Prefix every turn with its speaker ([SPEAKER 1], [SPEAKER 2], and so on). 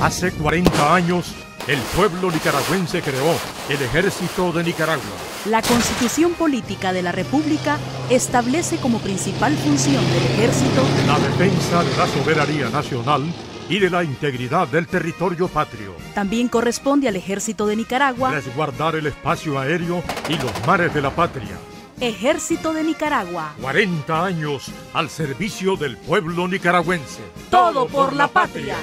[SPEAKER 1] Hace 40 años, el pueblo nicaragüense creó el Ejército de Nicaragua.
[SPEAKER 2] La Constitución Política de la República establece como principal función del Ejército
[SPEAKER 1] la defensa de la soberanía nacional y de la integridad del territorio patrio.
[SPEAKER 2] También corresponde al Ejército de Nicaragua
[SPEAKER 1] resguardar el espacio aéreo y los mares de la patria.
[SPEAKER 2] Ejército de Nicaragua.
[SPEAKER 1] 40 años al servicio del pueblo nicaragüense.
[SPEAKER 2] Todo por la patria.